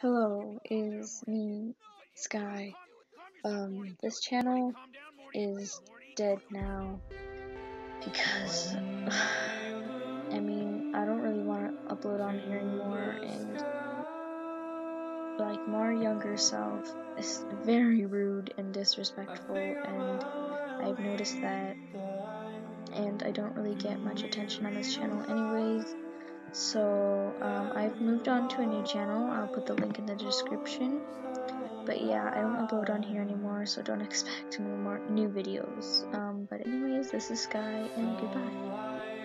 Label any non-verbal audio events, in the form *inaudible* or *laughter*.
Hello, is me, Sky. Um, this channel is dead now because, *sighs* I mean, I don't really want to upload on here anymore, and like my younger self is very rude and disrespectful, and I've noticed that, and I don't really get much attention on this channel anyways. So moved on to a new channel. I'll put the link in the description. But yeah, I don't upload on here anymore, so don't *laughs* expect no more new videos. Um, but anyways, this is Sky, and goodbye.